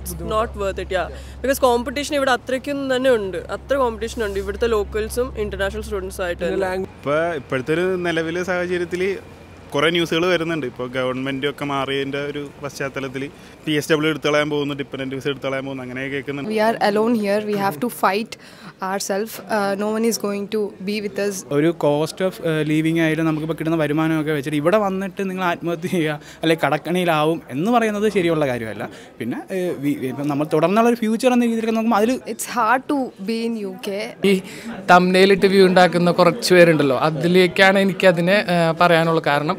It's not worth it yeah because competition ഇവിടെ അത്രയ്ക്കും തന്നെ ഉണ്ട്. അത്ര കോമ്പറ്റീഷൻ ഉണ്ട്. ഇവിടുത്തെ ലോക്കൽസും ഇന്റർനാഷണൽ സ്റ്റുഡൻസും ആയിട്ട്. ഇപ്പോൾ ഇപ്പോഴത്തെ ഒരു നിലവിലെ സാഹചര്യത്തിൽ കുറേ ന്യൂസുകൾ വരുന്നുണ്ട്. ഇപ്പോൾ ഗവൺമെന്റ് ഒക്കെ മാറിയതിന്റെ ഒരു പശ്ചാത്തലത്തിൽ പി എസ് ഡബ്ല്യു എടുത്തളയാൻ പോകുന്നു ഡിപ്പെൻഡന്റ് വിസ എടുത്തളയാൻ പോകുന്നു അങ്ങനെ കേൾക്കുന്നുണ്ട്. We are alone here we have to fight our self no one is going to be with. ഒരു കോസ്റ്റ് ഓഫ് ലീവിങ് ആയാലും നമുക്കിപ്പോൾ കിട്ടുന്ന വരുമാനമൊക്കെ വെച്ചിട്ട് ഇവിടെ വന്നിട്ട് നിങ്ങൾ ആത്മഹത്യ ചെയ്യുക അല്ലെങ്കിൽ കടക്കണിയിലാവും എന്ന് പറയുന്നത് ശരിയുള്ള കാര്യമല്ല. പിന്നെ നമ്മൾ തുടർന്നുള്ള ഒരു ഫ്യൂച്ചർ എന്ന രീതിയിലൊക്കെ നോക്കുമ്പോൾ അതിൽ it's hard to be in U K ഈ തമ്മിലിട്ട് വ്യൂ ഉണ്ടാക്കുന്ന കുറച്ച് പേരുണ്ടല്ലോ. അതിലേക്കാണ് എനിക്കതിനെ ആ, പറയാനുള്ള കാരണം.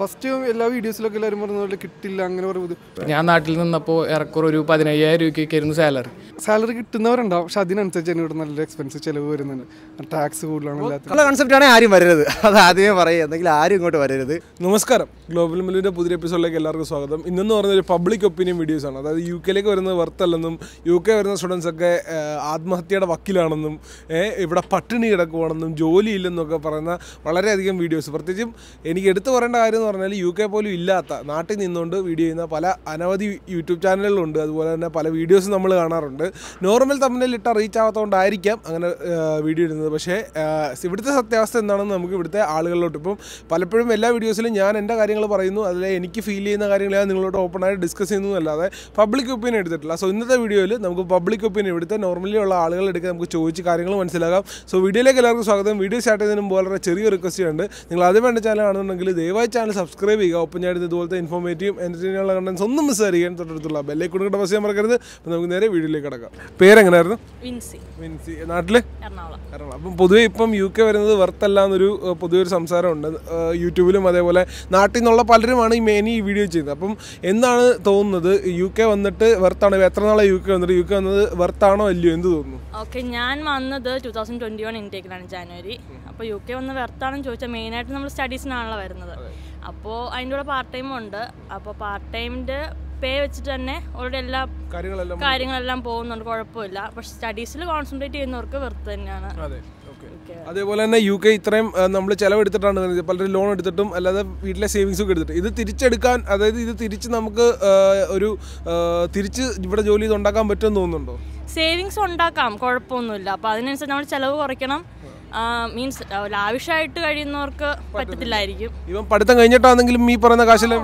ഫസ്റ്റ് എല്ലാ വീഡിയോസിലൊക്കെ എല്ലാവരും പറഞ്ഞ പോലെ കിട്ടില്ല അങ്ങനെ പറയുന്നത് ഞാൻ നാട്ടിൽ നിന്നപ്പോൾ ഏറെക്കുറെ ഒരു പതിനയ്യായിരം രൂപയ്ക്കൊക്കെ ആയിരുന്നു സാലറി സാലറി കിട്ടുന്നവരുണ്ടാവും പക്ഷെ അതിനനുസരിച്ച് തന്നെ ഇവിടെ നല്ല എക്സ്പെൻസ് ചിലവ് വരുന്നുണ്ട്. ടാക്സ് കൂടുതലാണ് കൺസെപ്റ്റാണ് ഉള്ള കൺസെപ്റ്റ് ആണെങ്കിൽ ആരും വരരുത്. അത് ആദ്യമേ പറയുക എന്തെങ്കിലും ആരും ഇങ്ങോട്ട് വരരുത്. നമസ്കാരം. ഗ്ലോബൽ മില്ലിന്റെ പുതിയ എപ്പിസോഡിലേക്ക് എല്ലാവർക്കും സ്വാഗതം. ഇന്നെന്ന് പറയുന്ന ഒരു പബ്ലിക് ഒപ്പീനിയൻ വീഡിയോസ് ആണ്. അതായത് യു കെയിലേക്ക് വരുന്നത് വർത്തല്ലെന്നും യു കെ വരുന്ന സ്റ്റുഡൻസ് ഒക്കെ ആത്മഹത്യയുടെ വക്കിലാണെന്നും ഇവിടെ പട്ടിണി കിടക്കുവാണെന്നും ജോലിയില്ലെന്നൊക്കെ പറയുന്ന വളരെയധികം വീഡിയോസ് പ്രത്യേകിച്ചും എനിക്ക് എടുത്തു പറയേണ്ട കാര്യം എന്ന് പറഞ്ഞാൽ യു കെ പോലും ഇല്ലാത്ത നാട്ടിൽ നിന്നുകൊണ്ട് വീഡിയോ ചെയ്യുന്ന പല അനവധി യൂട്യൂബ് ചാനലുകളുണ്ട്. അതുപോലെ തന്നെ പല വീഡിയോസ് നമ്മൾ കാണാറുണ്ട്. നോർമൽ തമ്മിൽ ഇട്ട റീച്ച് ആവാത്തതുകൊണ്ടായിരിക്കാം അങ്ങനെ വീഡിയോ ഇടുന്നത്. പക്ഷേ ഇവിടുത്തെ സത്യാവസ്ഥ എന്താണെന്ന് നമുക്ക് ഇവിടുത്തെ ആളുകളിലോട്ട് ഇപ്പം പലപ്പോഴും എല്ലാ വീഡിയോസിലും ഞാൻ എന്റെ കാര്യങ്ങൾ പറയുന്നു. അതിലെ എനിക്ക് ഫീൽ ചെയ്യുന്ന കാര്യങ്ങൾ ഞാൻ നിങ്ങളോട് ഓപ്പൺ ആയിട്ട് ഡിസ്കസ് ചെയ്യുന്നു അല്ലാതെ പബ്ലിക് ഒപ്പീനിയൻ എടുത്തിട്ടില്ല. സോ ഇന്നത്തെ വീഡിയോയിൽ നമുക്ക് പബ്ലിക് ഒപ്പീനിയൻ ഇവിടുത്തെ നോർമലി ഉള്ള ആളുകൾ എടുക്കുക നമുക്ക് ചോദിച്ച് കാര്യങ്ങൾ മനസ്സിലാക്കാം സോ വീഡിയോയിലേക്ക് എല്ലാവർക്കും സ്വാഗതം. വീഡിയോ സ്റ്റാർട്ട് ചെയ്യുന്നതിന് വളരെ ചെറിയ റിക്വസ്റ്റ് ഉണ്ട് നിങ്ങൾ ആദ്യം വേണ്ട ചാനൽ ആണെന്നുണ്ടെങ്കിൽ ദയവായി ചാനൽ സബ്സ്ക്രൈബ് ചെയ്യുക. ഒപ്പം ഞാൻ ഇതുപോലത്തെ ഇൻഫോർമേറ്റീവ് എന്റർടൈനുള്ള കണ്ടൻസ് ഒന്നും മിസ് ആയിരിക്കാൻ തൊട്ടടുത്തുള്ള ബെല്ലേക്ക് കൊടുക്കേണ്ട ബസ് ഞാൻ മറക്കരുത്. അപ്പോൾ നമുക്ക് നേരെ വീഡിയോയിലേക്ക് കിടക്കാം. പേരെങ്ങനായിരുന്നു? വിൻസി. വിൻസി. നാട്ടിൽ എറണാകുളം. എറണാകുളം. അപ്പം പൊതുവേ ഇപ്പം യു കെ വരുന്നത് വെർത്തല്ല എന്നൊരു പൊതുവെ ഒരു സംസാരമുണ്ട്. യൂട്യൂബിലും അതേപോലെ നാട്ടിൽ നിന്നുള്ള പലരുമാണ് ഈ മെയിൻ ഈ വീഡിയോ ചെയ്യുന്നത്. അപ്പം എന്താണ് തോന്നുന്നത്? യു കെ വന്നിട്ട് വെർത്താണോ എത്ര നാളെ യു കെ വന്നിട്ട്? യു കെ വന്നത് വെർത്താണോ അല്ലയോ? എന്ത് തോന്നുന്നു? ഓക്കെ ഞാൻ വന്നത് ടു തൗസൻഡ് ട്വന്റി വൺ ഇൻടേക്കിലാണ് ജാനുവരി. അപ്പോൾ യു കെ വന്ന് വെർത്താണെന്ന് ചോദിച്ചാൽ മെയിനായിട്ട് നമ്മൾ സ്റ്റഡീസിനാണല്ലോ വരുന്നത്. അപ്പോൾ അതിന്റെ കൂടെ പാർട്ട് ടൈം ഉണ്ട്. അപ്പോൾ പാർട്ട് ടൈമിന്റെ പേ വെച്ചിട്ട് തന്നെ ഓൾറെഡി എല്ലാ കാര്യങ്ങളെല്ലാം പോകുന്നുണ്ട്. കുഴപ്പമില്ല. പക്ഷെ സ്റ്റഡീസിൽ കോൺസെൻട്രേറ്റ് ചെയ്യുന്നവർക്ക് വെറുതെ തന്നെയാണ്. അതേപോലെ തന്നെ യു കെ ഇത്രയും നമ്മൾ ചെലവെടുത്തിട്ടാണ്. പലരും ലോൺ എടുത്തിട്ടും അല്ലാതെ വീട്ടിലെ സേവിങ്സ് ഒക്കെ എടുത്തിട്ട്. ഇത് തിരിച്ചെടുക്കാൻ അതായത് ഇത് തിരിച്ച് നമുക്ക് ഒരു തിരിച്ച് ഇവിടെ ജോലി ചെയ്ത് ഉണ്ടാക്കാൻ പറ്റുമെന്ന് തോന്നുന്നുണ്ടോ? സേവിങ്സ് ഉണ്ടാക്കാം. കുഴപ്പമൊന്നുമില്ല. അപ്പോൾ അതിനനുസരിച്ച് നമ്മൾ ചിലവ് കുറയ്ക്കണം. മീൻസ് ലാവിഷായിട്ട് കഴിയുന്നവർക്ക് പറ്റത്തില്ലായിരിക്കും. ഇവൻ പഠിത്തം കഴിഞ്ഞിട്ടാണെങ്കിലും ഈ പറയുന്ന കാശെല്ലാം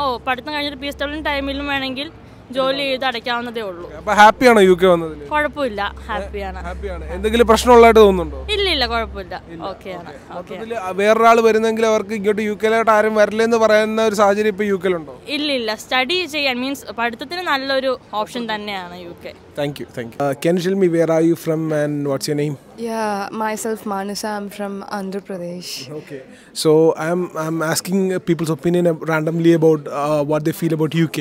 ഓ പഠിത്തം കഴിഞ്ഞിട്ട് പി എസ് ഡബ്ല്യൂ ടൈമിലും വേണമെങ്കിൽ ജോലി ചെയ്ത് അടയ്ക്കാവുന്നതേ ഉള്ളൂ അപ്പൊ ഹാപ്പിയാണോ യു കെ വന്നതിൽ കുഴപ്പമില്ല ഹാപ്പിയാണ്. ഹാപ്പിയാണ്. എന്തെങ്കിലും പ്രശ്നമുള്ളതായിട്ട് തോന്നുന്നുണ്ടോ? ഇല്ല ഇല്ല കുഴപ്പമില്ല ഓക്കെയാണ് വേറൊരാൾ വരുന്നെങ്കിൽ അവർക്ക് ഇങ്ങോട്ട് യു കെയിലോട്ട് ആരും വരില്ലെന്ന് പറയുന്ന ഒരു സാഹചര്യം ഇപ്പൊ യു കെയിലുണ്ടോ? ഇല്ല ഇല്ല സ്റ്റഡി ചെയ്യാൻ മീൻസ് പഠിത്തത്തിന് നല്ലൊരു ഓപ്ഷൻ തന്നെയാണ് U K. Thank you thank you can tell me where are you from and what's you name Yeah, myself, Manasa. I'm from Andhra Pradesh. Okay, so I'm I'm asking people's opinion randomly about uh, what they feel about UK.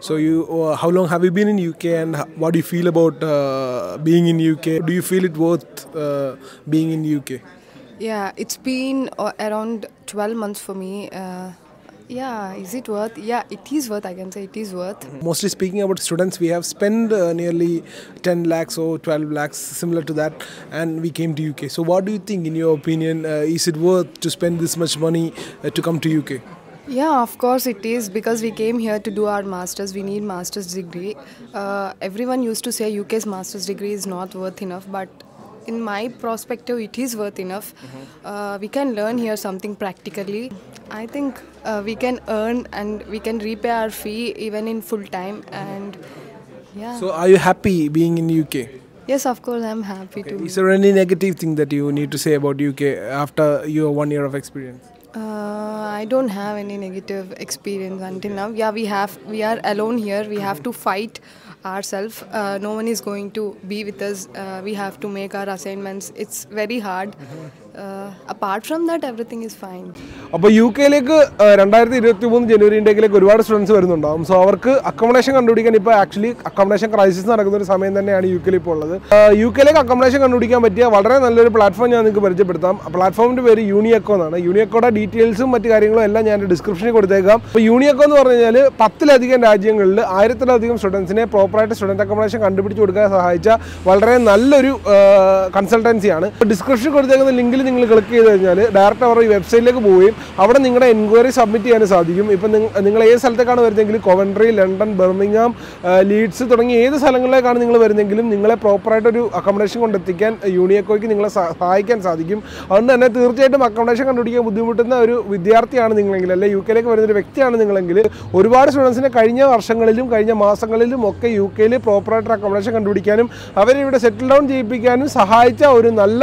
So you, uh, how long have you been in UK, and what do you feel about uh, being in UK? Do you feel it worth uh, being in UK? Yeah, it's been uh, around 12 months for me. Uh, yeah, is it worth? Yeah, it is worth. I can say it is worth. Mostly speaking about students, we have spent uh, nearly 10 lakhs or 12 lakhs, similar to that, and we came to UK. So what do you think, in your opinion, uh, is it worth to spend this much money uh, to come to UK? Yeah, of course it is because we came here to do our masters. We need master's degree. Uh, everyone used to say UK's master's degree is not worth enough, but in my perspective, it is worth enough. Uh, we can learn here something practically. I think uh, we can earn and we can repay our fee even in full time. And yeah, So are you happy being in UK? yes, of course, I'm happy to. Is there any negative thing that you need to say about UK after your one year of experience? Uh, I don't have any negative experience until now. Yeah, we have we are alone here. We have to fight ourselves. Uh, no one is going to be with us. Uh, we have to make our assignments. It's very hard. Uh, apart from that, everything is fine. അപ്പോൾ U കെയിലേക്ക് രണ്ടായിരത്തി ഇരുപത്തി മൂന്ന് ജനുവരി ഇൻഡേക്കിലേക്ക് ഒരുപാട് students വരുന്നുണ്ടാവും. So അവർക്ക് accommodation കണ്ടുപിടിക്കാൻ ഇപ്പോൾ ആക്ച്വലി അക്കോമഡേഷൻ ക്രൈസിസ് നടക്കുന്ന ഒരു സമയം തന്നെയാണ് യു കെയിൽ ഇപ്പോൾ ഉള്ളത്. യു കെയിലേക്ക് അക്കോമഡേഷൻ കണ്ടുപിടിക്കാൻ പറ്റിയ വളരെ നല്ലൊരു പ്ലാറ്റ്ഫോം ഞാൻ നിങ്ങൾക്ക് പരിചയപ്പെടുത്താം. പ്ലാറ്റ്ഫോമിന്റെ പേര് യൂണിയക്കോ എന്നാണ്. യൂണിയക്കോയുടെ ഡീറ്റെയിൽസും മറ്റു കാര്യങ്ങളും എല്ലാം ഞാൻ ഡിസ്ക്രിപ്ഷനിൽ കൊടുത്തേക്കാം. അപ്പോൾ യൂണിയക്കോ എന്ന് പറഞ്ഞു കഴിഞ്ഞാൽ പത്തിലധികം രാജ്യങ്ങളിൽ ആയിരത്തിലധികം സ്റ്റുഡൻസിനെ പ്രോപ്പറായിട്ട് സ്റ്റുഡന്റ് അക്കോമഡേഷൻ കണ്ടുപിടിച്ച് കൊടുക്കാൻ സഹായിച്ച വളരെ നല്ലൊരു കൺസൾട്ടൻസിയാണ് ഡിസ്ക്രിപ്ഷൻ കൊടുത്തേക്കുന്ന ലിങ്കിൽ നിങ്ങൾ ക്ലിക്ക് ചെയ്ത് കഴിഞ്ഞാൽ ഡയറക്റ്റ് അവരുടെ വെബ്സൈറ്റിലേക്ക് പോവുകയും അവിടെ നിങ്ങളുടെ എൻക്വയറി സബ്മിറ്റ് ചെയ്യാൻ സാധിക്കും. ഇപ്പം നിങ്ങൾ ഏത് സ്ഥലത്തേക്കാണ് വരുന്നതെങ്കിൽ കൊവൻട്രി ലണ്ടൻ ബെർമിങ്ങാം ലീഡ്സ് തുടങ്ങി ഏത് സ്ഥലങ്ങളിലേക്കാണ് നിങ്ങൾ വരുന്നതെങ്കിലും നിങ്ങളെ പ്രോപ്പറായിട്ടൊരു അക്കോമഡേഷൻ കൊണ്ടെത്തിക്കാൻ യൂണിയക്കോയ്ക്ക് നിങ്ങളെ സഹായിക്കാൻ സാധിക്കും. അതുകൊണ്ട് തന്നെ തീർച്ചയായിട്ടും അക്കോമഡേഷൻ കണ്ടുപിടിക്കാൻ ബുദ്ധിമുട്ടുന്ന ഒരു വിദ്യാർത്ഥിയാണ് നിങ്ങളെങ്കിൽ അല്ലെ യു കെയിലേക്ക് വരുന്ന ഒരു വ്യക്തിയാണ് നിങ്ങളെങ്കിൽ ഒരുപാട് സ്റ്റുഡൻസിനെ കഴിഞ്ഞ വർഷങ്ങളിലും കഴിഞ്ഞ മാസങ്ങളിലും ഒക്കെ യു കെയിൽ പ്രോപ്പറായിട്ട് അക്കോമഡേഷൻ കണ്ടുപിടിക്കാനും അവരെ ഇവിടെ സെറ്റിൽ ഡൗൺ ചെയ്യിപ്പിക്കാനും സഹായിച്ച ഒരു നല്ല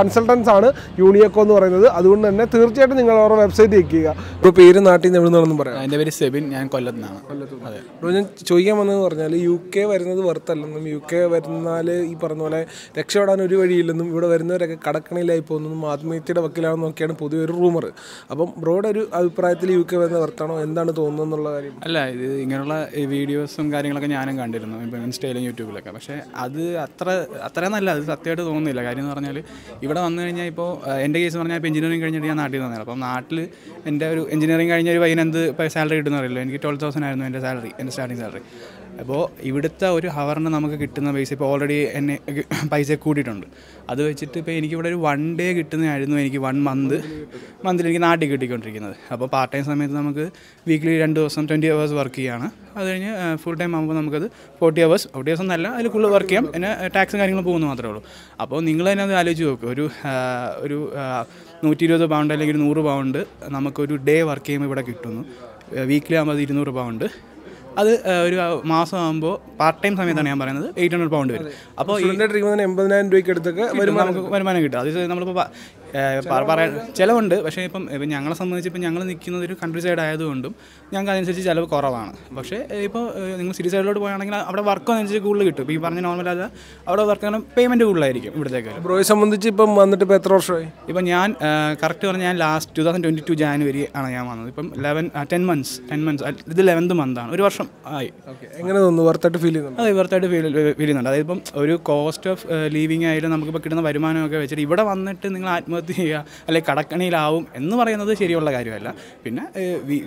കൺസൾട്ടൻസ് ആണ് യൂണിയക്കോ എന്ന് പറയുന്നത്. അതുകൊണ്ട് തന്നെ തീർച്ചയായിട്ടും നിങ്ങൾ അവരുടെ വെബ്സൈറ്റ് ചെക്കുക ഇപ്പോൾ പേര് നാട്ടിൽ നിന്ന് എവിടെ നിന്നാണെന്ന് പറയാം. എന്റെ പേര് സെബിൻ ഞാൻ കൊല്ലത്തുനിന്നാണ്. അതെ. അപ്പോൾ ഞാൻ ചോദിക്കാൻ വന്നതെന്ന് പറഞ്ഞാൽ യു കെ വരുന്നത് വെറുത്തല്ലെന്നും യു കെ വരുന്നാൽ ഈ പറഞ്ഞ പോലെ രക്ഷപ്പെടാൻ ഒരു വഴിയില്ലെന്നും ഇവിടെ വരുന്നവരൊക്കെ കടക്കണിലായി പോകുന്നതും ആത്മഹത്യയുടെ വക്കിലാണെന്നൊക്കെയാണ് പൊതുവെ ഒരു റൂമർ അപ്പം ബ്രോയുടെ ഒരു അഭിപ്രായത്തിൽ യു കെ വരുന്ന വെറുത്താണോ? എന്താണ് തോന്നുന്നത് എന്നുള്ള കാര്യം? അല്ല ഇത് ഇങ്ങനെയുള്ള വീഡിയോസും കാര്യങ്ങളൊക്കെ ഞാനും കണ്ടിരുന്നു ഇപ്പം ഇൻസ്റ്റയിലും യൂട്യൂബിലൊക്കെ. പക്ഷേ അത് അത്ര അത്ര നല്ല അത് സത്യമായിട്ട് തോന്നുന്നില്ല. കാര്യം എന്ന് പറഞ്ഞാൽ ഇവിടെ വന്നു കഴിഞ്ഞാൽ ഇപ്പോൾ എന്റെ കേസ് പറഞ്ഞാൽ ഇപ്പോൾ എഞ്ചിനീയറിംഗ് കഴിഞ്ഞിട്ട് ഞാൻ നാട്ടിൽ വന്നത് അപ്പം നാട്ടിൽ എന്റെ ഒരു എഞ്ചിനീയറിംഗ് കഴിഞ്ഞ ഒരു പയ്യന് എന്ത് സാലറി കിട്ടുന്ന അറിയില്ല? എനിക്ക് ട്വൽവ് തൗസൻഡ് ആയിരുന്നു എന്റെ സാലറി എന്റെ സ്റ്റാർട്ടിങ് സാലറി അപ്പോൾ ഇവിടുത്തെ ഒരു ഹവറിന് നമുക്ക് കിട്ടുന്ന പൈസ ഇപ്പോൾ ഓൾറെഡി എന്നെ പൈസ കൂട്ടിയിട്ടുണ്ട് അത് വെച്ചിട്ട് ഇപ്പോൾ എനിക്കിവിടെ ഒരു വൺ ഡേ കിട്ടുന്നതായിരുന്നു എനിക്ക് വൺ മന്ത് മന്തിൽ എനിക്ക് നാട്ടിൽ കിട്ടിക്കൊണ്ടിരിക്കുന്നത്. അപ്പോൾ പാർട്ട് ടൈം സമയത്ത് നമുക്ക് വീക്കിലി രണ്ട് ദിവസം ട്വന്റി അവേഴ്സ് വർക്ക് ചെയ്യുകയാണ് അത് കഴിഞ്ഞ് ഫുൾ ടൈം ആകുമ്പോൾ നമുക്കത് ഫോർട്ടി അവേഴ്സ് ഫോർട്ടി അവേഴ്സ് എന്നല്ല അതിൽ കൂടുതൽ വർക്ക് ചെയ്യാം. പിന്നെ ടാക്സും കാര്യങ്ങളും പോകുന്നു മാത്രമേ ഉള്ളൂ. അപ്പോൾ നിങ്ങൾ തന്നെ അത് ആലോചിച്ച് നോക്കുക ഒരു ഒരു നൂറ്റി ഇരുപത് പൗണ്ട് അല്ലെങ്കിൽ നൂറ് പൗണ്ട് നമുക്കൊരു ഡേ വർക്ക് ചെയ്യുമ്പോൾ ഇവിടെ കിട്ടുന്നു. വീക്കിലി ആകുമ്പോൾ അത് ഇരുന്നൂറ് പൗണ്ട് അത് ഒരു മാസമാകുമ്പോൾ പാർട്ട് ടൈം സമയത്താണ് ഞാൻ പറയുന്നത്. എയ്റ്റ് ഹൺഡ്രഡ് പൗണ്ട് വരും. അപ്പോൾ എൺപതിനായിരം രൂപയ്ക്ക് അടുത്തൊക്കെ കിട്ടും, നമുക്ക് വരുമാനം കിട്ടും. അത് നമ്മളിപ്പോൾ പറയാൻ ചിലവുണ്ട്. പക്ഷേ ഇപ്പം ഇപ്പം ഞങ്ങളെ സംബന്ധിച്ച് ഇപ്പം ഞങ്ങൾ നിൽക്കുന്നത് ഒരു കൺട്രി സൈഡ് ആയതുകൊണ്ടും ഞങ്ങൾക്ക് അതനുസരിച്ച് ചിലവ് കുറവാണ്. പക്ഷേ ഇപ്പോൾ നിങ്ങൾ സിറ്റി സൈഡിലോട്ട് പോകുകയാണെങ്കിൽ അവിടെ വർക്ക് അനുസരിച്ച് കൂടുതൽ കിട്ടും. ഇപ്പോൾ ഈ പറഞ്ഞ നോർമൽ അല്ല അവിടെ വർക്ക് പേയ്മെന്റ് കൂടുതലായിരിക്കും ഇവിടത്തേക്ക് ബ്രോയെ സംബന്ധിച്ച് ഇപ്പം വന്നിട്ട് ഇപ്പോൾ എത്ര വർഷമായി? ഇപ്പം ഞാൻ കറക്റ്റ് പറഞ്ഞാൽ ഞാൻ last two thousand twenty two January ആണ് ഞാൻ വന്നത്. ഇപ്പം eleven ten months ten months ഇത് ലെവൻത്ത് മന്താണ് ഒരു വർഷം ആയി. എങ്ങനെ തോന്നുന്നു വർത്തായിട്ട് ഫീൽ ചെയ്യുന്നുണ്ട്? അതെ വർത്തായിട്ട് ഫീൽ ഫീൽ ചെയ്യുന്നുണ്ട്. അതായത് ഇപ്പം ഒരു കോസ്റ്റ് ഓഫ് ലീവിങ് ആയാലും നമുക്കിപ്പോൾ കിട്ടുന്ന വരുമാനമൊക്കെ വെച്ചിട്ട് ഇവിടെ വന്നിട്ട് നിങ്ങൾ ആത്മഹത്യ ചെയ്യുക അല്ലെങ്കിൽ കടക്കണിയിലാവും എന്ന് പറയുന്നത് ശരിയുള്ള കാര്യമല്ല. പിന്നെ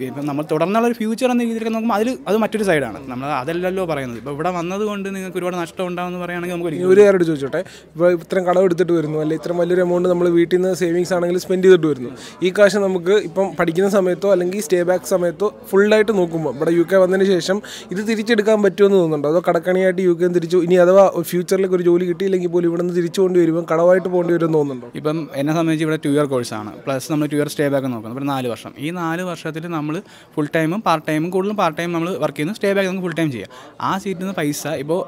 ഇപ്പം നമ്മൾ തുടർന്നുള്ള ഒരു ഫ്യൂച്ചർ എന്ന രീതിയിലൊക്കെ നോക്കുമ്പോൾ അതിൽ അത് മറ്റൊരു സൈഡാണ് നമ്മൾ അതല്ലല്ലോ പറയുന്നത്. ഇപ്പോൾ ഇവിടെ വന്നതുകൊണ്ട് നിങ്ങൾക്ക് ഒരുപാട് നഷ്ടം ഉണ്ടാകുമെന്ന് പറയുകയാണെങ്കിൽ നമുക്ക് ഒരു കാര്യം ചോദിച്ചോട്ടെ. ഇപ്പോൾ ഇത്രയും കടം എടുത്തിട്ട് വരുന്നു അല്ലെങ്കിൽ ഇത്രയും വലിയൊരു എമൗണ്ട് നമ്മൾ വീട്ടിൽ നിന്ന് സേവിങ്സ് ആണെങ്കിൽ സ്പെൻഡ് ചെയ്തിട്ട് വരുന്നു. ഈ കാശ് നമുക്ക് ഇപ്പം പഠിക്കുന്ന സമയത്തോ അല്ലെങ്കിൽ സ്റ്റേ ബാക്ക് സമയത്തോ ഫുള്ളായിട്ട് നോക്കുമ്പോൾ ഇവിടെ യു കെ വന്നതിന് ശേഷം ഇത് തിരിച്ചെടുക്കാൻ പറ്റുമെന്ന് തോന്നുന്നുണ്ടോ? അതോ കടക്കണിയായിട്ട് യു കെ തിരിച്ചു ഇനി അഥവാ ഫ്യൂച്ചറിലേക്ക് ഒരു ജോലി കിട്ടിയില്ലെങ്കിൽ പോലും ഇവിടെ നിന്ന് തിരിച്ചു കൊണ്ട് വരുമ്പോൾ കടമായിട്ട് പോകേണ്ടി വരുമെന്ന് തോന്നുന്നുണ്ടോ? ഇപ്പം എന്നെ സംബന്ധിച്ച് ഇവിടെ ടു ഇയർ കോഴ്സാണ് പ്ലസ് നമ്മൾ ടു ഇയർ സ്റ്റേ ബാക്ക് നോക്കുന്നത് ഇപ്പോൾ നാല് വർഷം. ഈ നാല് വർഷത്തിൽ നമ്മൾ ഫുൾ ടൈമും പാർട്ട് ടൈമും കൂടുതലും പാർട്ട് ടൈം നമ്മൾ വർക്ക് ചെയ്യുന്നു. സ്റ്റേ ബാക്ക് നമുക്ക് ഫുൾ ടൈം ചെയ്യാം. ആ സീറ്റിൽ നിന്ന് പൈസ ഇപ്പോൾ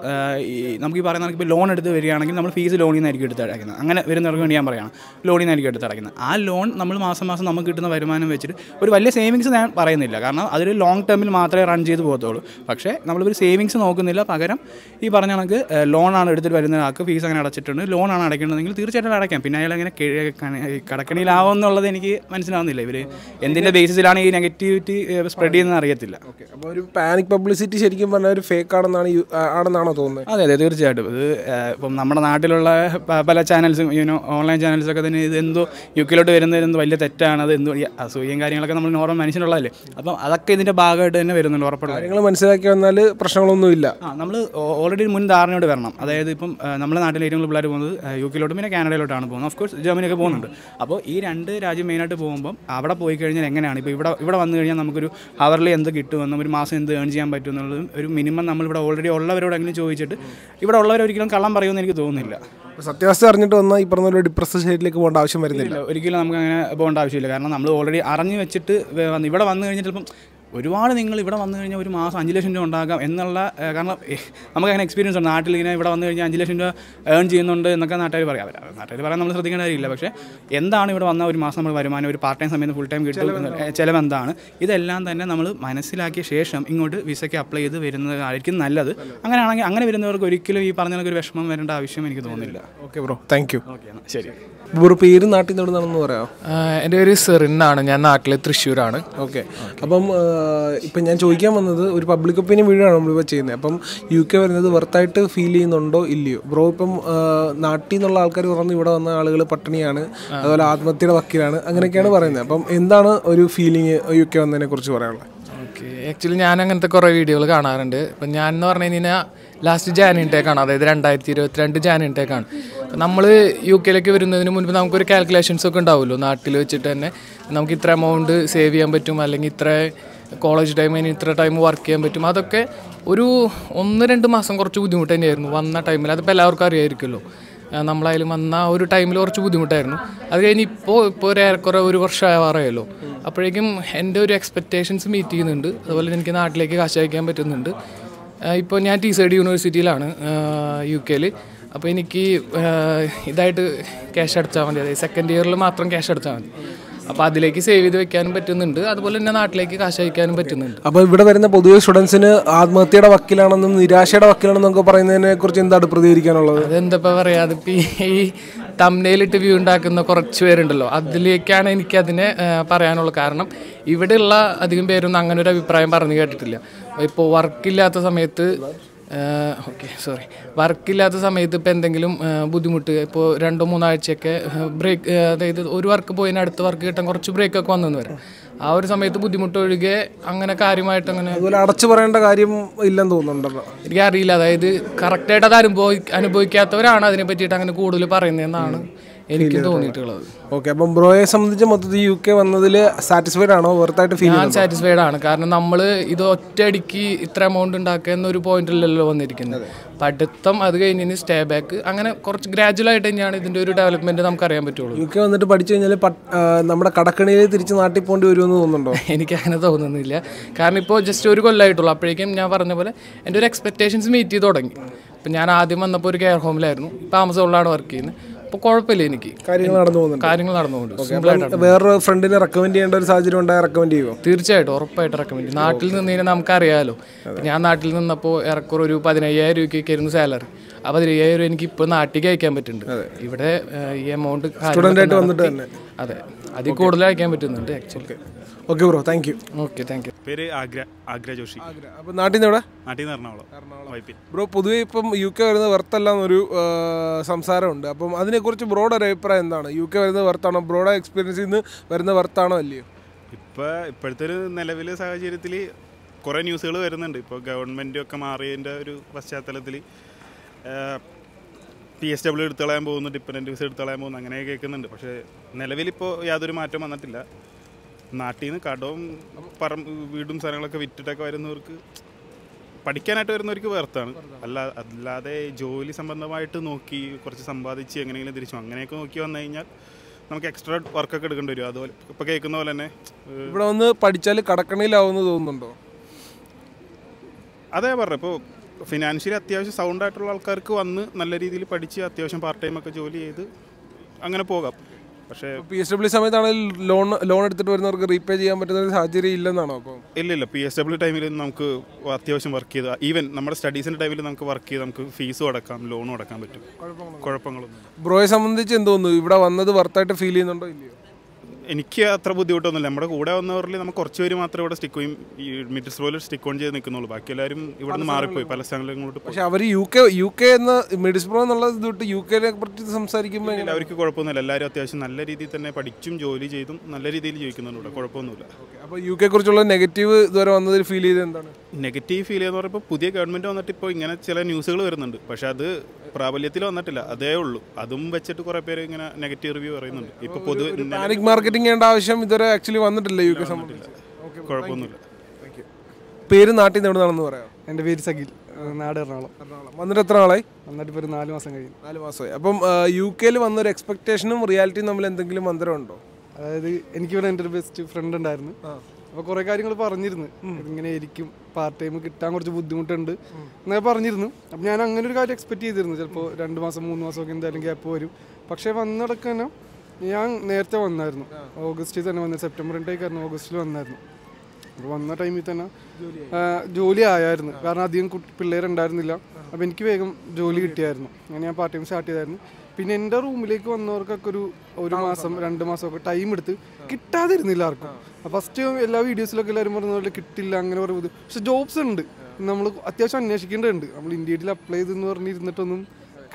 നമുക്ക് ഈ പറയുന്ന ഇപ്പോൾ ലോൺ എടുത്ത് വരികയാണെങ്കിൽ നമ്മൾ ഫീസ് ലോണിൽ നിന്നായിരിക്കും എടുത്ത് അടയ്ക്കുന്നത് അങ്ങനെ വരുന്നവർക്ക് വേണ്ടി ഞാൻ പറയുകയാണ് ലോണിൽ നിന്നായിരിക്കും എടുത്ത് അടയ്ക്കുന്നത് ആ ലോൺ നമ്മൾ മാസം മാസം നമുക്ക് കിട്ടുന്ന വരുമാനം വെച്ചിട്ട് ഒരു വലിയ സേവിങ്സ് ഞാൻ പറയുന്നില്ല. കാരണം അതൊരു ലോങ് ടേമിൽ മാത്രമേ റൺ ചെയ്ത് പോകത്തുള്ളൂ. പക്ഷേ നമ്മളൊരു സേവിങ്സ് നോക്കുന്നില്ല. പകരം ഈ പറഞ്ഞ കണക്ക് ലോണാണ് എടുത്തിട്ട് വരുന്ന ആൾക്ക് ഫീസ് അങ്ങനെ അടച്ചിട്ടുണ്ട്. ലോണാണ് അടയ്ക്കേണ്ടതെങ്കിൽ തീർച്ചയായിട്ടും അടയ്ക്കാം. പിന്നെ അയാൾ അങ്ങനെ കടക്കണിയിലാവും എന്നുള്ളത് എനിക്ക് മനസ്സിലാവുന്നില്ല. ഇവർ എന്തിന്റെ ബേസിസിലാണ് ഈ നെഗറ്റിവിറ്റി സ്പ്രെഡ് ചെയ്യുന്നത് അറിയത്തില്ല. ഓക്കെ. അപ്പോൾ ഒരു പാനിക് പബ്ലിസിറ്റി ശരിക്കും പറഞ്ഞാൽ ഒരു ഫേക്ക് ആണെന്നാണ് ആണെന്നാണോ തോന്നുന്നത്? അതെ അതെ തീർച്ചയായിട്ടും. ഇത് ഇപ്പം നമ്മുടെ നാട്ടിലുള്ള പല ചാനൽസും യൂനോ ഓൺലൈൻ ചാനൽസൊക്കെ തന്നെ ഇത് എന്തോ യു കെയിലോട്ട് വരുന്നത് എന്തോ വലിയ തെറ്റാണ്. അത് എന്തോ അസൂയയും കാര്യങ്ങളൊക്കെ നമ്മൾ നോർമൽ മനുഷ്യനുള്ളതല്ലേ? അപ്പം അതൊക്കെ ഇതിന്റെ ഭാഗമായിട്ട് തന്നെ വരുന്നുണ്ട് ഉറപ്പുള്ള കാര്യം. കാര്യങ്ങൾ മനസ്സിലാക്കി വന്നാൽ പ്രശ്നങ്ങളൊന്നുമില്ല ആ നമ്മൾ ഓൾറെഡി മുൻ ധാരണയോട് വരണം. അതായത് ഇപ്പം നമ്മുടെ നാട്ടിൽ ഏറ്റവും കൂടുതൽ പിള്ളേർ പോകുന്നത് യു കെയിലോട്ടും പിന്നെ കാനഡയിലോട്ടാണ് പോകുന്നത്. ഓഫ് കോഴ്സ് ജർമ്മനിയൊക്കെ പോകുന്നുണ്ട് അപ്പോൾ ഈ രണ്ട് രാജ്യം മെയിനായിട്ട് പോകുമ്പം അവിടെ പോയി കഴിഞ്ഞാൽ എങ്ങനെയാണ്? ഇപ്പോൾ ഇവിടെ ഇവിടെ വന്നു കഴിഞ്ഞാൽ നമുക്കൊരു ഹവർലി എന്ത് കിട്ടുമെന്നും ഒരു മാസം എന്ത് ഏൺ ചെയ്യാൻ പറ്റും എന്നുള്ളതും ഒരു മിനിമം നമ്മളിവിടെ ഓൾറെഡി ഉള്ളവരോടെങ്കിലും ചോദിച്ചിട്ട് ഇവിടെ ഉള്ളവർ ഒരിക്കലും കള്ളം പറയുമെന്ന് എനിക്ക് തോന്നുന്നില്ല. സത്യാവസ്ഥ അറിഞ്ഞിട്ട് വന്നാൽ ഈ പറഞ്ഞ ഡിപ്രസ് സ്റ്റേറ്റിലേക്ക് പോകേണ്ട ആവശ്യം വരുന്നില്ല. ഒരിക്കലും നമുക്ക് അങ്ങനെ പോകേണ്ട ആവശ്യമില്ല. കാരണം നമ്മൾ ഓൾറെഡി അറിഞ്ഞു വെച്ചിട്ട് വന്ന് ഇവിടെ വന്നു കഴിഞ്ഞിട്ട് ചിലപ്പം ഒരുപാട് നിങ്ങൾ ഇവിടെ വന്നു കഴിഞ്ഞാൽ ഒരു മാസം അഞ്ച് ലക്ഷം രൂപ ഉണ്ടാക്കാം എന്നുള്ള കാരണം നമുക്ക് അങ്ങനെ എക്സ്പീരിയൻസ് ഉണ്ട്. നാട്ടിൽ ഇങ്ങനെ ഇവിടെ വന്നു കഴിഞ്ഞാൽ അഞ്ച് ലക്ഷം രൂപ ഏൺ ചെയ്യുന്നുണ്ട് എന്നൊക്കെ നാട്ടുകാർ പറയാം. നാട്ടുകാർ പറയാൻ നമ്മൾ ശ്രദ്ധിക്കേണ്ട കാര്യമില്ല. പക്ഷേ എന്താണ് ഇവിടെ വന്ന ഒരു മാസം നമ്മൾ വരുമാനം ഒരു പാർട്ട് ടൈം സമയത്ത് ഫുൾ ടൈം കിട്ടും ചിലവെന്താണ് ചിലവ് എന്താണ്? ഇതെല്ലാം തന്നെ നമ്മൾ മനസ്സിലാക്കിയ ശേഷം ഇങ്ങോട്ട് വിസയ്ക്ക് അപ്ലൈ ചെയ്ത് വരുന്നതായിരിക്കും നല്ലത്. അങ്ങനെയാണെങ്കിൽ അങ്ങനെ വരുന്നവർക്ക് ഒരിക്കലും ഈ പറഞ്ഞ ഒരു വിഷമം വരേണ്ട ആവശ്യം എനിക്ക് തോന്നുന്നില്ല. Okay bro thank you okay എന്നാൽ ശരി. ബ്രോ പേര് നാട്ടിൽ നിന്ന് എവിടുന്നാണെന്ന് പറയാമോ? എന്റെ പേര് സെറിനാണ് ഞാൻ നാട്ടിലെ തൃശ്ശൂരാണ്. ഓക്കെ അപ്പം ഇപ്പം ഞാൻ ചോദിക്കാൻ വന്നത് ഒരു പബ്ലിക് ഒപ്പീനിയൻ വീഡിയോ ആണ് നമ്മളിപ്പോൾ ചെയ്യുന്നത്? അപ്പം യു കെ വരുന്നത് വെർത്തായിട്ട് ഫീൽ ചെയ്യുന്നുണ്ടോ? ഇല്ലയോ? ബ്രോ ഇപ്പം നാട്ടിൽ നിന്നുള്ള ആൾക്കാർ പറഞ്ഞ് ഇവിടെ വന്ന ആളുകൾ പട്ടിണിയാണ്. അതുപോലെ ആത്മഹത്യയുടെ വക്കീലാണ്. അങ്ങനെയൊക്കെയാണ് പറയുന്നത്. അപ്പം എന്താണ് ഒരു ഫീലിംഗ് യു കെ വന്നതിനെ കുറിച്ച് പറയാനുള്ളത്? ഓക്കെ ആക്ച്വലി ഞാൻ അങ്ങനത്തെ കുറേ വീഡിയോകൾ കാണാറുണ്ട്. ഇപ്പം ഞാൻ എന്ന് പറഞ്ഞു കഴിഞ്ഞാൽ ലാസ്റ്റ് ജാൻ ടേക്കാണ് അതായത് രണ്ടായിരത്തി ഇരുപത്തിരണ്ട് ജാൻ ഇൻടേക്കാണ് നമ്മൾ യു കെയിലേക്ക് വരുന്നതിന് മുൻപ് നമുക്കൊരു കാൽക്കുലേഷൻസ് ഒക്കെ ഉണ്ടാവുമല്ലോ. നാട്ടിൽ വെച്ചിട്ട് തന്നെ നമുക്ക് ഇത്ര എമൗണ്ട് സേവ് ചെയ്യാൻ പറ്റും. അല്ലെങ്കിൽ ഇത്ര കോളേജ് കഴിഞ്ഞ് ഇത്ര ടൈം വർക്ക് ചെയ്യാൻ പറ്റും. അതൊക്കെ ഒരു ഒന്ന് രണ്ട് മാസം കുറച്ച് ബുദ്ധിമുട്ട് തന്നെയായിരുന്നു വന്ന ടൈമിൽ അതിപ്പോൾ എല്ലാവർക്കും അറിയാമായിരിക്കുമല്ലോ നമ്മളായാലും വന്ന ആ ഒരു ടൈമിൽ കുറച്ച് ബുദ്ധിമുട്ടായിരുന്നു. അത് കഴിഞ്ഞ് ഇപ്പോൾ ഇപ്പോൾ ഒരു ഏറെക്കുറെ ഒരു വർഷം ആവാറായല്ലോ അപ്പോഴേക്കും എന്റെ ഒരു എക്സ്പെക്റ്റേഷൻസ് മീറ്റ് ചെയ്യുന്നുണ്ട്. അതുപോലെ എനിക്ക് നാട്ടിലേക്ക് കാശ് അയക്കാൻ പറ്റുന്നുണ്ട്. ഇപ്പോൾ ഞാൻ ടി സൈഡ് യൂണിവേഴ്സിറ്റിയിലാണ് യു കെയിൽ അപ്പോൾ എനിക്ക് ഇതായിട്ട് ക്യാഷ് അടച്ചാൽ മതി. അതായത് സെക്കൻഡ് ഇയറിൽ മാത്രം ക്യാഷ് അടച്ചാൽ മതി. അപ്പോൾ അതിലേക്ക് സേവ് ചെയ്ത് വെക്കാനും പറ്റുന്നുണ്ട്. അതുപോലെ തന്നെ നാട്ടിലേക്ക് കാശ് അയക്കാനും പറ്റുന്നുണ്ട്. അപ്പോൾ ഇവിടെ വരുന്ന പൊതുവെ സ്റ്റുഡൻസിന് ആത്മഹത്യയുടെ വക്കിലാണെന്നും നിരാശയുടെ വക്കിലാണെന്നും ഒക്കെ പറയുന്നതിനെ കുറിച്ച് എന്താണ് പ്രതികരിക്കാനുള്ളത്? അതെന്താ പറയാ അതിപ്പോൾ ഈ തമ്മനയിലിട്ട് വ്യൂ ഉണ്ടാക്കുന്ന കുറച്ച് പേരുണ്ടല്ലോ. അതിലേക്കാണ് എനിക്ക് അതിനെ പറയാനുള്ളത്. കാരണം ഇവിടെയുള്ള അധികം പേരൊന്നും അങ്ങനെ ഒരു അഭിപ്രായം പറഞ്ഞു കേട്ടിട്ടില്ല. ഇപ്പോൾ വർക്കില്ലാത്ത സമയത്ത് ഓക്കെ സോറി വർക്കില്ലാത്ത സമയത്ത് ഇപ്പോൾ എന്തെങ്കിലും ബുദ്ധിമുട്ട് ഇപ്പോൾ രണ്ടോ മൂന്നോ ആഴ്ചയൊക്കെ ബ്രേക്ക് അതായത് ഒരു വർക്ക് പോയതിന് അടുത്ത വർക്ക് കിട്ടാൻ കുറച്ച് ബ്രേക്കൊക്കെ വന്നെന്ന് വരാം. ആ ഒരു സമയത്ത് ബുദ്ധിമുട്ട് ഒഴികെ അങ്ങനെ കാര്യമായിട്ട് അങ്ങനെ അതുപോലെ അടച്ചു പറയേണ്ട കാര്യം ഇല്ലെന്ന് തോന്നുന്നുണ്ടല്ലോ. എനിക്കറിയില്ല അതായത് കറക്റ്റായിട്ട് അത് അനുഭവി അനുഭവിക്കാത്തവരാണ് അതിനെ പറ്റിയിട്ട് അങ്ങനെ കൂടുതൽ പറയുന്നതെന്നാണ്. എനിക്ക് തോന്നിയിട്ടുള്ളത്. ഓക്കെ അപ്പം ബ്രോയെ സംബന്ധിച്ച് മൊത്തത്തിൽ യു കെ വന്നതിൽ സാറ്റിസ്ഫൈഡ് ആണോ? വെറുതായിട്ട് ഫീൽ ഞാൻ സാറ്റിസ്ഫൈഡ് ആണ്. കാരണം നമ്മൾ ഇത് ഒറ്റയടിക്ക് ഇത്ര എമൗണ്ട് ഉണ്ടാക്കുക എന്നൊരു പോയിന്റിലല്ലോ വന്നിരിക്കുന്നത്. പഠിത്തം അത് കഴിഞ്ഞ് സ്റ്റേ ബാക്ക് അങ്ങനെ കുറച്ച് ഗ്രാജുവൽ ആയിട്ട് തന്നെയാണ് ഇതിന്റെ ഒരു ഡെവലപ്മെന്റ് നമുക്ക് അറിയാൻ പറ്റുള്ളൂ. യു കെ വന്നിട്ട് പഠിച്ചു കഴിഞ്ഞാൽ നമ്മുടെ കടക്കണിയിൽ തിരിച്ച് നാട്ടിൽ പോകേണ്ടി വരുമെന്ന് തോന്നുന്നുണ്ടോ? എനിക്ക് അങ്ങനെ തോന്നുന്നില്ല. കാരണം ഇപ്പോൾ ജസ്റ്റ് ഒരു കൊല്ലമായിട്ടുള്ളൂ അപ്പോഴേക്കും ഞാൻ പറഞ്ഞ പോലെ എന്റെ ഒരു എക്സ്പെക്ടേഷൻസ് മീറ്റ് ചെയ്ത് തുടങ്ങി. ഇപ്പം ഞാൻ ആദ്യം വന്നപ്പോൾ ഒരു കെയർ ഹോമിലായിരുന്നു ഇപ്പോൾ ആമസോണിലാണ് വർക്ക് ചെയ്യുന്നത്. അപ്പോൾ കുഴപ്പമില്ല എനിക്ക്. കാര്യങ്ങൾ നടന്നു പോകുന്നുണ്ട്. കാര്യങ്ങൾ നടന്നു അപ്പം വേറൊരു ഫ്രണ്ടിനെ റെക്കമെൻഡ് ചെയ്യേണ്ട ഒരു സാഹചര്യം ഉണ്ടായ റെക്കമെൻഡ് ചെയ്യുമോ തീർച്ചയായിട്ടും ഉറപ്പായിട്ട് റെക്കമെൻഡ് ചെയ്യും. നാട്ടിൽ നിന്ന് കഴിഞ്ഞാൽ നമുക്കറിയാലോ. ഞാൻ നാട്ടിൽ നിന്നപ്പോൾ ഏറെക്കുറെ ഒരു പതിനയ്യായിരം രൂപയ്ക്കൊക്കെ ആയിരുന്നു സാലറി ആ പതിനയ്യായിരം രൂപ എനിക്ക് ഇപ്പോൾ നാട്ടിലേക്ക് അയക്കാൻ പറ്റുന്നുണ്ട്. ഇവിടെ ഈ എമൗണ്ട് ആയിട്ട് വന്നിട്ട് തന്നെ. അതെ. അതിൽ കൂടുതൽ അയക്കാൻ പറ്റുന്നുണ്ട് actually okay bro thank you okay thank you പേര് ആഗ്ര ആഗ്ര ജോഷി. അപ്പോൾ നാട്ടിൽ നിന്ന് എവിടെ? നാട്ടിൽ നിന്ന് എറണാകുളം. വൈപ്പിൻ. ബ്രോ പൊതുവേ ഇപ്പം യു കെ വരുന്നത് വെർത്തല്ല എന്നൊരു സംസാരമുണ്ട്. അപ്പം അതിനെക്കുറിച്ച് ബ്രോയുടെ ഒരു അഭിപ്രായം എന്താണ്? യു കെ വരുന്നത് വെർത്താണോ ബ്രോയുടെ എക്സ്പീരിയൻസിൽ നിന്ന് വരുന്ന വെർത്താണോ അല്ലയോ? ഇപ്പോൾ ഇപ്പോഴത്തെ ഒരു നിലവിലെ സാഹചര്യത്തിൽ കുറേ ന്യൂസുകൾ വരുന്നുണ്ട്. ഇപ്പോൾ ഗവൺമെന്റ് ഒക്കെ മാറിയതിന്റെ ഒരു പശ്ചാത്തലത്തിൽ പി എസ് ഡബ്ല്യു എടുത്ത് കളയാൻ പോകുന്നു ഡിപ്പെൻഡന്റ് വിസ എടുത്ത് കളയാൻ പോകുന്നു അങ്ങനെ കേൾക്കുന്നുണ്ട്. പക്ഷേ നിലവിലിപ്പോൾ യാതൊരു മാറ്റം വന്നിട്ടില്ല. നാട്ടിൽ നിന്ന് കടവും പറം വീടും സാധനങ്ങളൊക്കെ വിറ്റിട്ടൊക്കെ വരുന്നവർക്ക് പഠിക്കാനായിട്ട് വരുന്നവർക്ക് വേർത്താണ് അല്ല അല്ലാതെ ജോലി സംബന്ധമായിട്ട് നോക്കി കുറച്ച് സമ്പാദിച്ച് എങ്ങനെയെങ്കിലും തിരിച്ചു അങ്ങനെയൊക്കെ നോക്കി വന്നു കഴിഞ്ഞാൽ നമുക്ക് എക്സ്ട്രാ വർക്കൊക്കെ എടുക്കേണ്ടി വരും. അതുപോലെ ഇപ്പോൾ കേൾക്കുന്ന പോലെ തന്നെ ഇവിടെ വന്ന് പഠിച്ചാൽ കടക്കണയിലാവുമെന്ന് തോന്നുന്നുണ്ടോ? അതേ പറഞ്ഞു. ഇപ്പോൾ ഫിനാൻഷ്യലി അത്യാവശ്യം സൗണ്ട് ആയിട്ടുള്ള ആൾക്കാർക്ക് വന്ന് നല്ല രീതിയിൽ പഠിച്ച് അത്യാവശ്യം പാർട്ട് ടൈം ഒക്കെ ജോലി ചെയ്ത് അങ്ങനെ പോകാം. പക്ഷേ പി എസ് ഡബ്ല്യു സമയത്താണെങ്കിൽ ലോൺ ലോൺ എടുത്തിട്ട് വരുന്നവർക്ക് റീപേ ചെയ്യാൻ പറ്റുന്ന ഒരു സാഹചര്യം ഇല്ലെന്നാണോ അപ്പോൾ ഇല്ല ഇല്ല പി എസ് ഡബ്ല്യു ടൈമിൽ നമുക്ക് അത്യാവശ്യം വർക്ക് ചെയ്ത് ഈവൻ നമ്മുടെ സ്റ്റഡീസിന്റെ ടൈമിൽ നമുക്ക് വർക്ക് ചെയ്ത് നമുക്ക് ഫീസും അടക്കാം ലോണും അടക്കാൻ പറ്റും. കുഴപ്പങ്ങളൊന്നും ബ്രോയെ സംബന്ധിച്ച് എന്ത് തോന്നുന്നു? ഇവിടെ വന്നത് വർത്തായിട്ട് ഫീൽ ചെയ്യുന്നുണ്ടോ ഇല്ലയോ? എനിക്ക് അത്ര ബുദ്ധിമുട്ടൊന്നുമില്ല. നമ്മുടെ കൂടെ വന്നവരിൽ നമുക്ക് കുറച്ച് പേര് മാത്രമേ ഇവിടെ സ്റ്റിക്ക് ചെയ്യും. ഈ മിഡിൽ സ്ലോയിൽ സ്റ്റിക്ക് ഓൺ ചെയ്ത് നിൽക്കുന്നുള്ളൂ. ബാക്കി എല്ലാവരും ഇവിടെ നിന്ന് മാറിപ്പോയി. പല സ്ഥലങ്ങളിലും ഇങ്ങോട്ട് പോയി. പക്ഷെ അവർ യു കെ യു കെ എന്ന മിഡിസ്പ്രോ എന്നുള്ള ഇത് വിട്ട് യു കെനെ പറ്റി സംസാരിക്കുമ്പോൾ അവർക്ക് കുഴപ്പമൊന്നുമില്ല. എല്ലാവരും അത്യാവശ്യം നല്ല രീതിയിൽ തന്നെ പഠിച്ചും ജോലി ചെയ്തും നല്ല രീതിയിൽ ജീവിക്കുന്നുണ്ട് ഇവിടെ. കുഴപ്പമൊന്നുമില്ല. അപ്പോൾ യു കെ കുറിച്ചുള്ള നെഗറ്റീവ് ഇതുവരെ വന്നതിൽ ഫീൽ ചെയ്ത് എന്താണ്? നെഗറ്റീവ് ഫീൽ ചെയ്യുന്ന പറയുമ്പോൾ പുതിയ ഗവൺമെന്റ് വന്നിട്ട് ഇപ്പോൾ ഇങ്ങനെ ചില ന്യൂസുകൾ വരുന്നുണ്ട്. പക്ഷേ അത് പ്രാബല്യത്തിൽ വന്നിട്ടില്ല. അതേ ഉള്ളൂ. അതും വെച്ചിട്ട് കുറേ പേര് ഇങ്ങനെ നെഗറ്റീവ് റിവ്യൂ പറയുന്നുണ്ട്. ഇപ്പോൾ പൊതുവെ പാനിക് മാർക്കറ്റിംഗ് ചെയ്യേണ്ട ആവശ്യം ഇതുവരെ ആക്ച്വലി വന്നിട്ടില്ല യു കെ സംബന്ധിച്ച്. കുഴപ്പമൊന്നുമില്ല. പേര് നാട്ടിൽ നിന്ന് എവിടെയാണെന്ന് പറയാം എന്റെ പേര് സഖിൽ. നാട് എറണാകുളം. എറണാകുളം. വന്നിട്ട് എത്ര നാളായി? വന്നിട്ട് ഇപ്പോൾ ഒരു നാല് മാസം കഴിഞ്ഞു. നാല് മാസമായി. അപ്പം യു കെയിൽ വന്നൊരു എക്സ്പെക്ടേഷനും റിയാലിറ്റിയും തമ്മിൽ എന്തെങ്കിലും അന്തരം ഉണ്ടോ അതായത് എനിക്കിവിടെ എന്റെ ഒരു ബെസ്റ്റ് ഫ്രണ്ട് ഉണ്ടായിരുന്നു. അപ്പോൾ കുറേ കാര്യങ്ങൾ പറഞ്ഞിരുന്നു. ഇങ്ങനെ ആയിരിക്കും പാർട്ട് ടൈം കിട്ടാൻ കുറച്ച് ബുദ്ധിമുട്ടുണ്ട് എന്നൊക്കെ പറഞ്ഞിരുന്നു. അപ്പം ഞാൻ അങ്ങനെ ഒരു കാര്യം എക്സ്പെക്ട് ചെയ്തിരുന്നു. ചിലപ്പോൾ രണ്ട് മാസം മൂന്ന് മാസം മാസമൊക്കെ എന്തായാലും ഗ്യാപ്പ് വരും. പക്ഷേ വന്നിടക്ക് തന്നെ ഞാൻ നേരത്തെ വന്നായിരുന്നു. ഓഗസ്റ്റിൽ തന്നെ വന്നു സെപ്റ്റംബർ രണ്ടേക്കായിരുന്നു ഓഗസ്റ്റിൽ വന്നായിരുന്നു. അപ്പോൾ വന്ന ടൈമിൽ തന്നെ ജോലി ആയായിരുന്നു. കാരണം അധികം പിള്ളേരുണ്ടായിരുന്നില്ല. അപ്പോൾ എനിക്ക് വേഗം ജോലി കിട്ടിയായിരുന്നു. അങ്ങനെ ഞാൻ പാർട്ട് ടൈം സ്റ്റാർട്ട് ചെയ്തായിരുന്നു. പിന്നെ എന്റെ റൂമിലേക്ക് വന്നവർക്കൊക്കെ ഒരു ഒരു മാസം രണ്ട് മാസമൊക്കെ ടൈം എടുത്ത് കിട്ടാതിരുന്നില്ല ആർക്കും. ഫസ്റ്റ് എല്ലാ വീഡിയോസിലൊക്കെ എല്ലാവരും പറഞ്ഞ പോലെ കിട്ടില്ല അങ്ങനെ പറയുന്നത് പക്ഷെ ജോബ്സ് ഉണ്ട്. നമ്മൾ അത്യാവശ്യം അന്വേഷിക്കേണ്ടതുണ്ട്. നമ്മൾ ഇന്ത്യയിൽ അപ്ലൈ ചെയ്തെന്ന് പറഞ്ഞിരുന്നിട്ടൊന്നും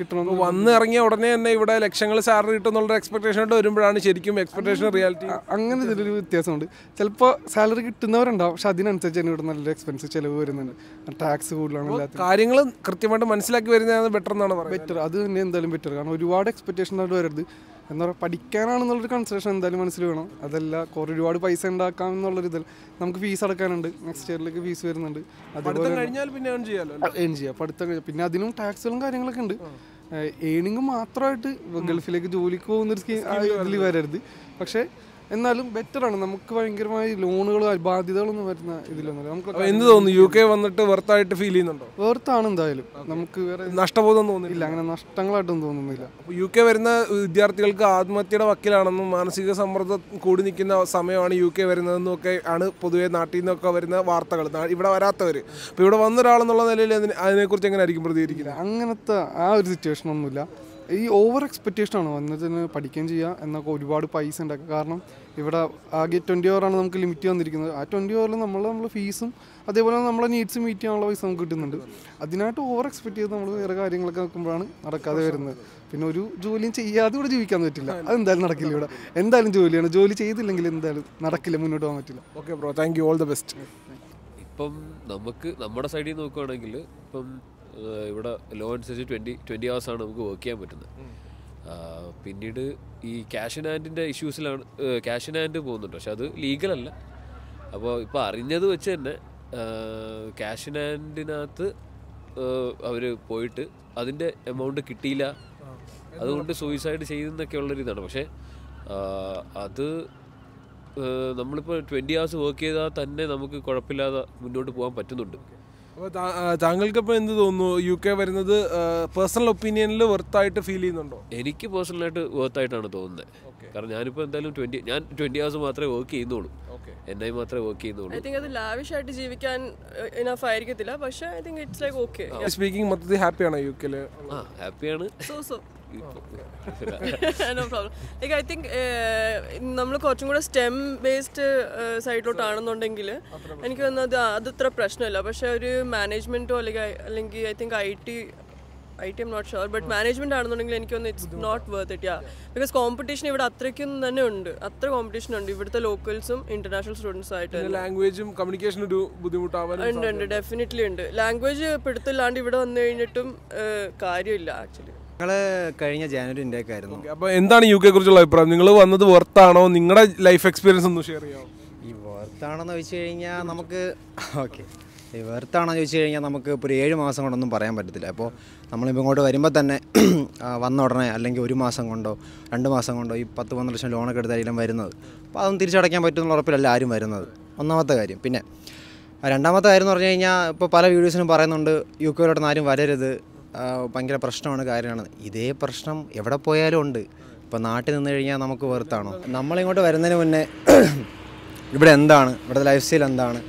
കിട്ടണം വന്ന് ഇറങ്ങിയ ഉടനെ തന്നെ ഇവിടെ ലക്ഷങ്ങൾ സാലറി കിട്ടുന്നുള്ള എക്സ്പെക്ടേഷൻ ആയിട്ട് വരുമ്പോഴാണ് ശരിക്കും എക്സ്പെക്ടേഷൻ റിയാലിറ്റി അങ്ങനെ ഇതിലൊരു വ്യത്യാസമുണ്ട്. ചിലപ്പോൾ സാലറി കിട്ടുന്നവരുണ്ടാവും പക്ഷെ അതിനനുസരിച്ച് തന്നെ ഇവിടെ നല്ല എക്സ്പെൻസ് ചിലവ് വരുന്നുണ്ട്. ടാക്സ് കൂടുതലാണ് കാര്യങ്ങൾ കൃത്യമായിട്ട് മനസ്സിലാക്കി വരുന്നതാണ് ബെറ്റർ എന്നാണ് പറയുന്നത്. ബെറ്റർ അത് തന്നെ എന്തായാലും ബെറ്റർ കാരണം ഒരുപാട് എക്സ്പെക്ടേഷൻ ആയിട്ട് വരരുത്. എന്താ പറയുക പഠിക്കാനാണെന്നുള്ളൊരു കൺസിഡറേഷൻ എന്തായാലും മനസ്സിൽ വേണം. അതല്ല കുറേ ഒരുപാട് പൈസ ഉണ്ടാക്കാം എന്നുള്ളൊരു ഇതിൽ നമുക്ക് ഫീസ് അടക്കാനുണ്ട്. നെക്സ്റ്റ് ഇയറിലേക്ക് ഫീസ് വരുന്നുണ്ട്. അതുപോലെ കഴിഞ്ഞാൽ പിന്നെ ഏൺ ചെയ്യാം. പഠിത്തം കഴിഞ്ഞാൽ പിന്നെ അതിനും ടാക്സുകളും കാര്യങ്ങളൊക്കെ ഉണ്ട്. ഏണിങ് മാത്രമായിട്ട് ഗൾഫിലേക്ക് ജോലിക്ക് പോകുന്ന ഒരു സ്കീം ഇതിൽ വരരുത്. പക്ഷേ എന്നാലും ബെറ്റർ ആണ്. നമുക്ക് ഭയങ്കരമായി ലോണുകൾ ബാധ്യതകളൊന്നും വരുന്ന ഇതിലൊന്നും നമുക്ക് എന്ത് തോന്നുന്നു? യു കെ വന്നിട്ട് വെർത്തായിട്ട് ഫീൽ ചെയ്യുന്നുണ്ടോ? വെർത്താണ് എന്തായാലും. നമുക്ക് വേറെ നഷ്ടബോധം തോന്നുന്നില്ല. അങ്ങനെ നഷ്ടങ്ങളായിട്ടൊന്നും തോന്നുന്നില്ല. യു കെ വരുന്ന വിദ്യാർത്ഥികൾക്ക് ആത്മഹത്യയുടെ വക്കിലാണെന്നും മാനസിക സമ്മർദ്ദം കൂടി നിൽക്കുന്ന സമയമാണ് യു കെ വരുന്നതെന്നും ഒക്കെ ആണ് പൊതുവെ നാട്ടിൽ നിന്നൊക്കെ വരുന്ന വാർത്തകൾ. ഇവിടെ വരാത്തവർ അപ്പോൾ ഇവിടെ വന്ന ഒരാളെന്നുള്ള നിലയിൽ അതിനെ അതിനെക്കുറിച്ച് എങ്ങനെ ആയിരിക്കും പ്രതികരിക്കുന്നത് അങ്ങനത്തെ ആ ഒരു സിറ്റുവേഷൻ ഒന്നുമില്ല. ഈ ഓവർ എക്സ്പെക്റ്റേഷൻ ആണ്. വന്നതിന് പഠിക്കുകയും ചെയ്യുക എന്നൊക്കെ ഒരുപാട് പൈസ ഉണ്ടാക്കുക. കാരണം ഇവിടെ ആകെ ട്വന്റി ആണ് നമുക്ക് ലിമിറ്റ് വന്നിരിക്കുന്നത്. ആ ട്വന്റി ഓവറിൽ നമ്മൾ നമ്മളെ ഫീസും അതേപോലെ നമ്മളെ നീഡ്സ് മീറ്റ് ചെയ്യാനുള്ള പൈസ നമുക്ക് കിട്ടുന്നുണ്ട്. അതിനായിട്ട് ഓവർ എക്സ്പെക്ട് ചെയ്ത് നമ്മൾ വേറെ കാര്യങ്ങളൊക്കെ നോക്കുമ്പോഴാണ് നടക്കാതെ വരുന്നത്. പിന്നെ ഒരു ജോലിയും ചെയ്യാതെ ഇവിടെ ജീവിക്കാൻ പറ്റില്ല. അതെന്തായാലും നടക്കില്ല ഇവിടെ. എന്തായാലും ജോലിയാണ്. ജോലി ചെയ്തില്ലെങ്കിൽ എന്തായാലും നടക്കില്ല മുന്നോട്ട് പോകാൻ പറ്റില്ല. Okay bro thank you all the best ഇപ്പം നമുക്ക് നമ്മുടെ സൈഡിൽ നോക്കുകയാണെങ്കിൽ ഇപ്പം ഇവിടെ ലോ അനുസരിച്ച് ട്വന്റി ട്വന്റി ആണ് നമുക്ക് വർക്ക് ചെയ്യാൻ പറ്റുന്നത്. പിന്നീട് ഈ ക്യാഷ് ഇൻ ഹാൻഡിന്റെ ഇഷ്യൂസിലാണ് ക്യാഷ് ഇൻ ഹാൻഡ് പോകുന്നുണ്ട്. പക്ഷെ അത് ലീഗലല്ല അപ്പോൾ ഇപ്പോൾ അറിഞ്ഞത് വെച്ച് തന്നെ ക്യാഷ് ഇൻ ഹാൻഡിനകത്ത് അവർ പോയിട്ട് അതിന്റെ എമൗണ്ട് കിട്ടിയില്ല. അതുകൊണ്ട് സൂയിസൈഡ് ചെയ്യുന്നൊക്കെ ഉള്ളൊരു ഇതാണ് പക്ഷേ അത് നമ്മളിപ്പോൾ ട്വന്റി ഹവേഴ്സ് വർക്ക് ചെയ്താൽ തന്നെ നമുക്ക് കുഴപ്പമില്ലാതെ മുന്നോട്ട് പോകാൻ പറ്റുന്നുണ്ട്. അപ്പോൾ താങ്കൾക്കിപ്പോൾ എന്ത് തോന്നുന്നു? യു കെ വരുന്നത് പേഴ്സണൽ ഒപ്പീനിയനിൽ വെർത്തായിട്ട് ഫീൽ ചെയ്യുന്നുണ്ടോ? എനിക്ക് പേഴ്സണലായിട്ട് വർത്തായിട്ടാണ് തോന്നുന്നത് കാരണം ഞാനിപ്പോൾ എന്തായാലും ട്വന്റി ഞാൻ ട്വന്റി ഹവേഴ്സ് മാത്രമേ വർക്ക് ചെയ്യുന്നുള്ളൂ. എന്നായി മാത്രമേ വർക്ക് ഐ ചെയ്യുന്നുള്ളൂ തിങ്ക് അത് ലാവിഷ് ആയിട്ട് ജീവിക്കാൻ ഇനഫ് ആയിരിക്കത്തില്ല. പക്ഷേ I think it's like okay speaking മൊത്തത്തിൽ ഹാപ്പിയാണോ യു കെയിൽ ആ ഹാപ്പിയാണ് so so no problem like I think നമ്മൾ കുറച്ചും കൂടെ സ്റ്റെം ബേസ്ഡ് സൈഡിലോട്ടാണെന്നുണ്ടെങ്കിൽ എനിക്ക് തോന്നുന്നത് അത് അത്ര പ്രശ്നമില്ല. പക്ഷെ ഒരു മാനേജ്മെന്റോ അല്ലെങ്കിൽ അല്ലെങ്കിൽ I think I T I T M not sure but management ആണെന്നുണ്ടെങ്കിൽ എനിക്ക് തോന്നുന്നു it's not worth it yeah because competition ഇവിടെ അത്രയ്ക്കും തന്നെ ഉണ്ട്. അത്ര കോമ്പറ്റീഷൻ ഉണ്ട്. ഇവിടുത്തെ ലോക്കൽസും ഇന്റർനാഷണൽ സ്റ്റുഡൻസും ആയിട്ട്. ലാംഗ്വേജും കമ്മ്യൂണിക്കേഷനും ഒരു ബുദ്ധിമുട്ടാവാൻ ഉണ്ട് ഉണ്ട് ഡെഫിനറ്റ്ലി ഉണ്ട്. ലാംഗ്വേജ് പിടുത്തില്ലാണ്ട് ഇവിടെ വന്നു കഴിഞ്ഞിട്ടും കാര്യമില്ല ആക്ച്വലി ഞങ്ങൾ കഴിഞ്ഞ ജാനുവരി ഇന്ത്യയ്ക്ക് ആയിരുന്നു. അപ്പോൾ എന്താണ് യു കെ കുറിച്ചുള്ള അഭിപ്രായം? നിങ്ങൾ വന്നത് വെർത്താണോ നിങ്ങളുടെ ലൈഫ് എക്സ്പീരിയൻസ് ഒന്ന് ഷെയർ ചെയ്യാമോ ഈ വെർത്താണെന്ന് വെച്ച് കഴിഞ്ഞാൽ നമുക്ക് ഓക്കെ ഈ വെർത്താണെന്ന് ചോദിച്ചു കഴിഞ്ഞാൽ നമുക്ക് ഇപ്പോൾ ഒരു ഏഴ് മാസം കൊണ്ടൊന്നും പറയാൻ പറ്റത്തില്ല. അപ്പോൾ നമ്മളിപ്പോൾ ഇങ്ങോട്ട് വരുമ്പോൾ തന്നെ വന്ന ഉടനെ അല്ലെങ്കിൽ ഒരു മാസം കൊണ്ടോ രണ്ട് മാസം കൊണ്ടോ ഈ പത്ത് പന്ത്രണ്ട് ലക്ഷം ലോണൊക്കെ എടുത്തായിരിക്കും വരുന്നത്. അപ്പോൾ അതൊന്നും തിരിച്ചടയ്ക്കാൻ പറ്റുമെന്നുള്ള ഉറപ്പിലല്ല ആരും വരുന്നത്. ഒന്നാമത്തെ കാര്യം. പിന്നെ രണ്ടാമത്തെ കാര്യം എന്ന് പറഞ്ഞു കഴിഞ്ഞാൽ ഇപ്പോൾ പല വീഡിയോസിനും പറയുന്നുണ്ട് യു കെയിലോട്ടൊന്നും ആരും വരരുത്. ഭയങ്കര പ്രശ്നമാണ് കാര്യമാണ്. ഇതേ പ്രശ്നം എവിടെ പോയാലും ഉണ്ട്. ഇപ്പോൾ നാട്ടിൽ നിന്ന് കഴിഞ്ഞാൽ നമുക്ക് വെറുത്താണോ? നമ്മളിങ്ങോട്ട് വരുന്നതിന് മുന്നേ ഇവിടെ എന്താണ്? ഇവിടുത്തെ ലൈഫ് സ്റ്റൈൽ എന്താണ്?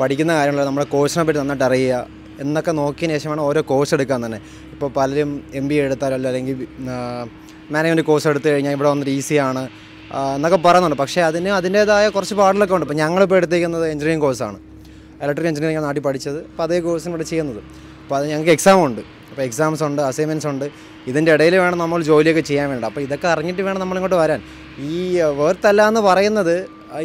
പഠിക്കുന്ന കാര്യങ്ങൾ നമ്മുടെ കോഴ്സിനെ പറ്റി നന്നായിട്ട് അറിയുക എന്നൊക്കെ നോക്കിയതിന് ശേഷമാണ് ഓരോ കോഴ്സ് എടുക്കാൻ തന്നെ. ഇപ്പോൾ പലരും എം ബി എ എടുത്താലോ അല്ലെങ്കിൽ മാനേജ്മെന്റ് കോഴ്സ് എടുത്തു കഴിഞ്ഞാൽ ഇവിടെ വന്നിട്ട് ഈസിയാണ് എന്നൊക്കെ പറയുന്നുണ്ട്. പക്ഷേ അതിന് അതിന്റേതായ കുറച്ച് പാടിലൊക്കെ ഉണ്ട്. ഇപ്പോൾ ഞങ്ങളിപ്പോൾ എടുത്തിരിക്കുന്നത് എഞ്ചിനീയറിംഗ് കോഴ്സാണ് ഇലക്ട്രിക് എഞ്ചിനീയറിംഗ് നാട്ടിൽ പഠിച്ചത്. അപ്പോൾ അതേ കോഴ്സിന് ഇവിടെ ചെയ്യുന്നത്. അപ്പോൾ അത് ഞങ്ങൾക്ക് എക്സാം ഉണ്ട്. അപ്പോൾ എക്സാംസ് ഉണ്ട് അസൈൻമെന്റ്സ് ഉണ്ട്. ഇതിന്റെ ഇടയിൽ വേണം നമ്മൾ ജോലിയൊക്കെ ചെയ്യാൻ വേണ്ട. അപ്പോൾ ഇതൊക്കെ അറിഞ്ഞിട്ട് വേണം നമ്മളിങ്ങോട്ട് വരാൻ. ഈ വേർത്ത് അല്ല എന്ന് പറയുന്നത്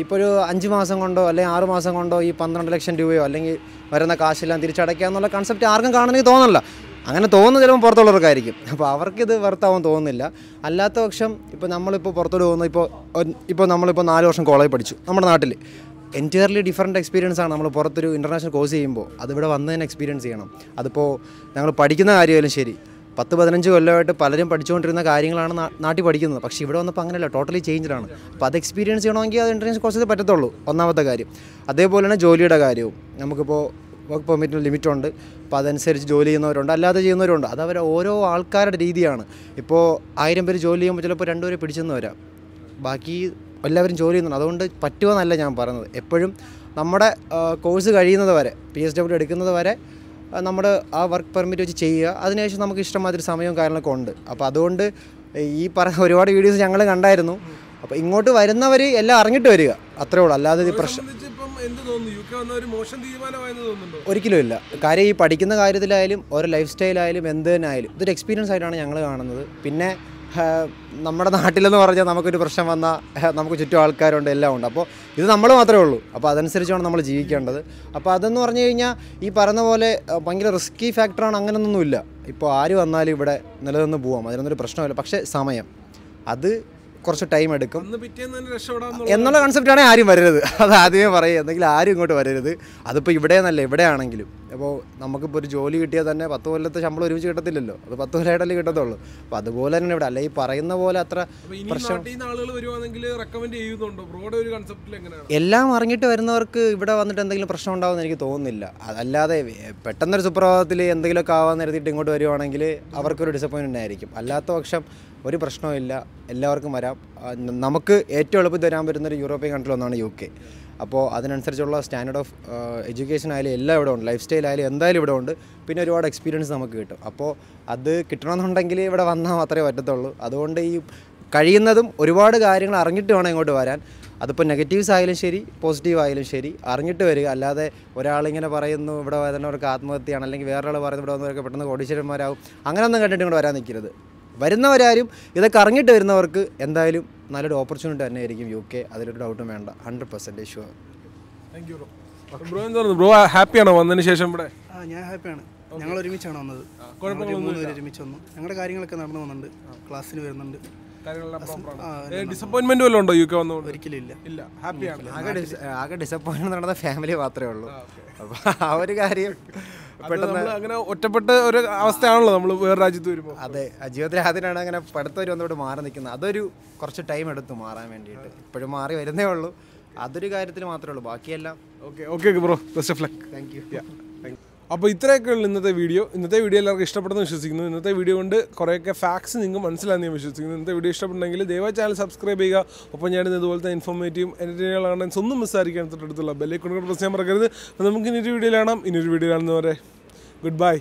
ഇപ്പോൾ ഒരു അഞ്ച് മാസം കൊണ്ടോ അല്ലെങ്കിൽ ആറ് മാസം കൊണ്ടോ ഈ പന്ത്രണ്ട് ലക്ഷം രൂപയോ അല്ലെങ്കിൽ വരുന്ന കാശെല്ലാം തിരിച്ചടയ്ക്കുക എന്നുള്ള കൺസെപ്റ്റ് ആർക്കും കാണണമെങ്കിൽ തോന്നല്ല അങ്ങനെ തോന്നുന്നത് ചിലപ്പോൾ പുറത്തുള്ളവർക്കായിരിക്കും. അപ്പോൾ അവർക്കിത് വർത്താവാൻ തോന്നുന്നില്ല. അല്ലാത്ത പക്ഷം ഇപ്പോൾ നമ്മളിപ്പോൾ പുറത്തോട്ട് പോകുന്ന ഇപ്പോൾ ഇപ്പോൾ നമ്മളിപ്പോൾ നാല് വർഷം കോളേജ് പഠിച്ചു നമ്മുടെ നാട്ടിൽ. എന്റയർലി ഡിഫറെന്റ് എക്സ്പീരിയൻസ് ആണ്. നമ്മൾ പുറത്തൊരു ഇന്റർനാഷണൽ കോഴ്സ് ചെയ്യുമ്പോൾ അതിവിടെ വന്ന് തന്നെ എക്സ്പീരിയൻസ് ചെയ്യണം. അതിപ്പോൾ ഞങ്ങൾ പഠിക്കുന്ന കാര്യമായാലും ശരി. പത്ത് പതിനഞ്ച് കൊല്ലമായിട്ട് പലരും പഠിച്ചുകൊണ്ടിരുന്ന കാര്യങ്ങളാണ് നാട്ടിൽ പഠിക്കുന്നത്. പക്ഷേ ഇവിടെ വന്നപ്പോൾ അങ്ങനെയല്ല ടോട്ടലി ചേഞ്ചാണ് അപ്പോൾ അത് എക്സ്പീരിയൻസ് ചെയ്യണമെങ്കിൽ അത് ഇന്റർനാഷണൽ കോഴ്സിൽ പറ്റത്തുള്ളൂ. ഒന്നാമത്തെ കാര്യം. അതേപോലെ തന്നെ ജോലിയുടെ കാര്യവും. നമുക്കിപ്പോൾ വർക്ക് പെർമിറ്റിന് ലിമിറ്റുണ്ട് അപ്പോൾ അതനുസരിച്ച് ജോലി ചെയ്യുന്നവരുണ്ട്. അല്ലാതെ ചെയ്യുന്നവരുണ്ട്. അത് അവരെ ഓരോ ആൾക്കാരുടെ രീതിയാണ്. ഇപ്പോൾ ആയിരം പേര് ജോലി ചെയ്യുമ്പോൾ ചിലപ്പോൾ രണ്ടുപേരെ പിടിച്ചെന്ന് വരാം. ബാക്കി എല്ലാവരും ജോലി ചെയ്യുന്നുണ്ട്. അതുകൊണ്ട് പറ്റുമെന്നല്ല ഞാൻ പറയുന്നത്. എപ്പോഴും നമ്മുടെ കോഴ്സ് കഴിയുന്നത് വരെ പി എസ് ഡബ്ല്യു എടുക്കുന്നത് വരെ നമ്മൾ നമ്മുടെ ആ വർക്ക് പെർമിറ്റ് വെച്ച് ചെയ്യുക. അതിനുശേഷം നമുക്ക് ഇഷ്ടമാതിരി സമയവും കാര്യങ്ങളൊക്കെ ഉണ്ട്. അപ്പോൾ അതുകൊണ്ട് ഈ പറഞ്ഞ ഒരുപാട് വീഡിയോസ് ഞങ്ങൾ കണ്ടായിരുന്നു. അപ്പോൾ ഇങ്ങോട്ട് വരുന്നവർ എല്ലാം അറിഞ്ഞിട്ട് വരിക. അത്രേ ഉള്ളൂ. അല്ലാതെ ഈ പ്രശ്നം ഒരിക്കലും ഇല്ല. കാര്യം ഈ പഠിക്കുന്ന കാര്യത്തിലായാലും ഓരോ ലൈഫ് സ്റ്റൈലായാലും എന്ത് തന്നെ ആയാലും ഇതൊരു എക്സ്പീരിയൻസ് ആയിട്ടാണ് ഞങ്ങൾ കാണുന്നത്. പിന്നെ നമ്മുടെ നാട്ടിലെന്ന് പറഞ്ഞാൽ നമുക്കൊരു പ്രശ്നം വന്നാൽ നമുക്ക് ചുറ്റും ആൾക്കാരുണ്ട് എല്ലാം ഉണ്ട്. അപ്പോൾ ഇത് നമ്മൾ മാത്രമേ ഉള്ളൂ. അപ്പോൾ അതനുസരിച്ചാണ് നമ്മൾ ജീവിക്കേണ്ടത്. അപ്പോൾ അതെന്ന് പറഞ്ഞു കഴിഞ്ഞാൽ ഈ പറയുന്ന പോലെ ഭയങ്കര റിസ്കി ഫാക്ടറാണ് അങ്ങനെയൊന്നുമില്ല ഇപ്പോൾ ആര് വന്നാലും ഇവിടെ നിലനിന്ന് പോവാം. അതിനൊന്നൊരു പ്രശ്നമില്ല. പക്ഷേ സമയം അത് കുറച്ച് ടൈം എടുക്കും. എന്നുള്ള കൺസെപ്റ്റാണ് ആരും വരരുത്. അത് ആദ്യമേ പറയുക എന്തെങ്കിലും ആരും ഇങ്ങോട്ട് വരരുത്. അതിപ്പോൾ ഇവിടെ എന്നല്ല ഇവിടെ ആണെങ്കിലും അപ്പോൾ നമുക്കിപ്പോൾ ഒരു ജോലി കിട്ടിയാൽ തന്നെ പത്ത് കൊല്ലത്തെ ശമ്പളം ഒരുമിച്ച് കിട്ടത്തില്ലല്ലോ. അത് പത്ത് കൊല്ലമായിട്ടല്ലേ കിട്ടത്തുള്ളൂ. അപ്പോൾ അതുപോലെ തന്നെ ഇവിടെ അല്ല ഈ പറയുന്ന പോലെ അത്ര പ്രശ്നം എല്ലാം അറിഞ്ഞിട്ട് വരുന്നവർക്ക് ഇവിടെ വന്നിട്ട് എന്തെങ്കിലും പ്രശ്നം ഉണ്ടാവുമെന്ന് എനിക്ക് തോന്നുന്നില്ല. അതല്ലാതെ പെട്ടെന്നൊരു സുപ്രഭാതത്തിൽ എന്തെങ്കിലുമൊക്കെ ആവാൻ നിരത്തിയിട്ട് ഇങ്ങോട്ട് വരുവാണെങ്കിൽ അവർക്കൊരു ഡിസപ്പോയിൻമെന്റ് ആയിരിക്കും. അല്ലാത്ത പക്ഷം ഒരു പ്രശ്നവുമില്ല എല്ലാവർക്കും വരാം. നമുക്ക് ഏറ്റവും എളുപ്പത്തിൽ വരാൻ പറ്റുന്ന ഒരു യൂറോപ്യൻ കൺട്രി ഒന്നാണ് യു കെ അപ്പോൾ അതിനനുസരിച്ചുള്ള സ്റ്റാൻഡേർഡ് ഓഫ് എഡ്യൂക്കേഷൻ ആയാലും എല്ലാം ഇവിടെ ഉണ്ട്. ലൈഫ് സ്റ്റൈൽ ആയാലും എന്തായാലും ഇവിടെ ഉണ്ട്. പിന്നെ ഒരുപാട് എക്സ്പീരിയൻസ് നമുക്ക് കിട്ടും. അപ്പോൾ അത് കിട്ടണമെന്നുണ്ടെങ്കിൽ ഇവിടെ വന്നാൽ മാത്രമേ പറ്റത്തുള്ളൂ. അതുകൊണ്ട് ഈ കഴിയുന്നതും ഒരുപാട് കാര്യങ്ങൾ അറിഞ്ഞിട്ട് വേണം ഇങ്ങോട്ട് വരാൻ. അതിപ്പോൾ നെഗറ്റീവ്സ് ആയാലും ശരി പോസിറ്റീവ് ആയാലും ശരി അറിഞ്ഞിട്ട് വരിക. അല്ലാതെ ഒരാളിങ്ങനെ പറയുന്നു ഇവിടെ വരുന്നവർക്ക് ആത്മഹത്യയാണ്. അല്ലെങ്കിൽ വേറൊരാൾ പറയുന്നു ഇവിടെ വന്നവർക്ക് പെട്ടെന്ന് കോടീശ്വരന്മാരാകും. അങ്ങനെയൊന്നും കണ്ടിട്ട് ഇങ്ങോട്ട് വരാൻ നിൽക്കരുത്. വരുന്നവരാരും ഇതൊക്കെ അറിഞ്ഞിട്ട് വരുന്നവർക്ക് എന്തായാലും നല്ലൊരു ഓപ്പർച്യൂണിറ്റി തന്നെ ആയിരിക്കും യു കെ അതിലൊരു ഡൗട്ടും വേണ്ട. Hundred percentage sure thank you bro bro പറയുന്നത് ബ്രോ ഹാപ്പിയാണോ വന്നതിന് ശേഷം ഇവിടെ? ആ ഞാൻ ഹാപ്പിയാണ് ഞങ്ങൾ ഒരുമിച്ചാണ് വന്നത്. ഞങ്ങൾ മൂന്ന് പേര് ഒരുമിച്ച് വന്നു. ഞങ്ങളുടെ കാര്യങ്ങളൊക്കെ നടന്നു പോകുന്നുണ്ട്. ക്ലാസ്സിൽ വരുന്നുണ്ട്. ഡിസപ്പോയിന്റ്മെന്റ് വല്ലതും ഉണ്ടോ യു കെ വന്നുകൊണ്ട് ഒരിക്കലും ഇല്ല. ഇല്ല. ഹാപ്പിയാണ് ആകെ ഡിസപ്പോയിന്റ് നടന്ന ഫാമിലി മാത്രമേ ഉള്ളൂ. അപ്പോൾ ആ ഒരു കാര്യം പെട്ടെന്ന് അങ്ങനെ ഒറ്റപ്പെട്ട ഒരു അവസ്ഥയാണല്ലോ നമ്മൾ വേറെ രാജ്യത്ത് വരുമ്പോൾ അതെ ജീവിതത്തിൽ അങ്ങനെ പഠിത്തവർ വന്നോട് മാറി നിൽക്കുന്നത്. അതൊരു കുറച്ച് ടൈം എടുത്തു മാറാൻ വേണ്ടിയിട്ട്. ഇപ്പോഴും മാറി വരുന്നേ ഉള്ളൂ. അതൊരു കാര്യത്തിൽ മാത്രമേ ഉള്ളൂ. ബാക്കിയെല്ലാം okay okay bro best of luck thank you അപ്പോൾ ഇത്രയൊക്കെ ഉള്ളൂ ഇന്നത്തെ വീഡിയോ. ഇന്നത്തെ വീഡിയോ എല്ലാവർക്കും ഇഷ്ടപ്പെടുന്നു വിശ്വസിക്കുന്നു. ഇന്നത്തെ വീഡിയോ കൊണ്ട് കുറേയൊക്കെ ഫാക്സ് നിങ്ങൾക്ക് മനസ്സിലാകുന്ന ഞാൻ വിശ്വസിക്കുന്നു. ഇന്നത്തെ വീഡിയോ ഇഷ്ടപ്പെട്ടെങ്കിൽ ദയവായി ചാനൽ സബ്സ്ക്രൈബ് ചെയ്യുക. ഒപ്പം ഞാൻ ഇതുപോലത്തെ ഇൻഫോർമേറ്റീവ് എന്റർടൈനുകൾ കാണാൻ ഒന്നും മിസ്സായിരിക്കാൻ തൊട്ടടുത്തുള്ള ബെല്ലേക്കൊണ്ട് പ്രസ് ചെയ്യാൻ മറക്കരുത്. നമുക്ക് ഇനിയൊരു വീഡിയോ കാണാം. ഇനിയൊരു വീഡിയോ കാണുന്നവരെ ഗുഡ് ബൈ